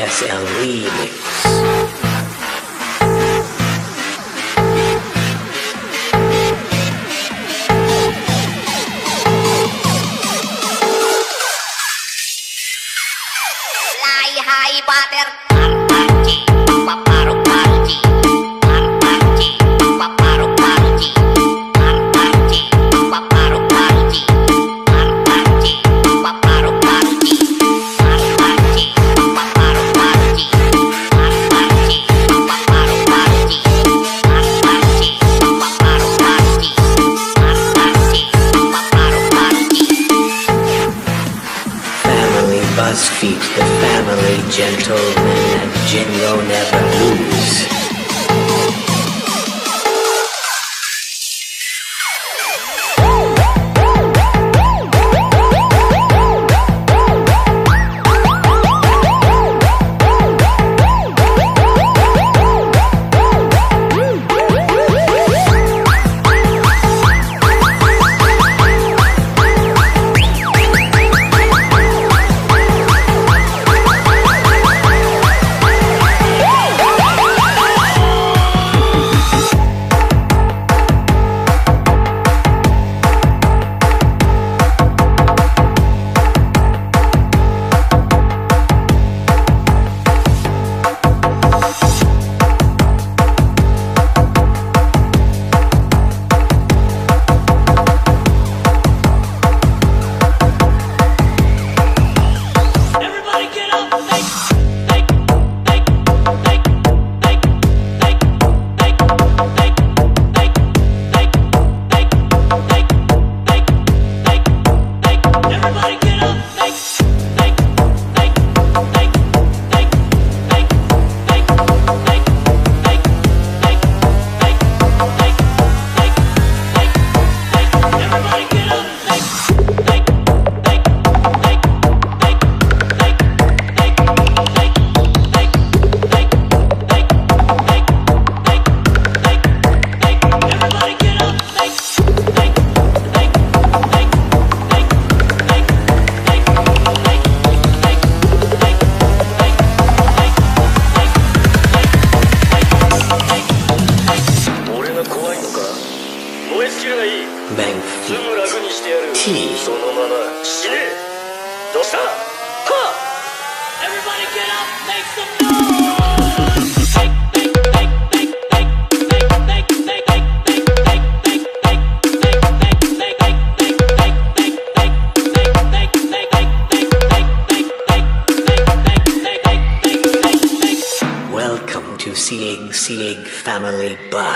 SLE Gentleman, gentle, and Jinro never lose. family.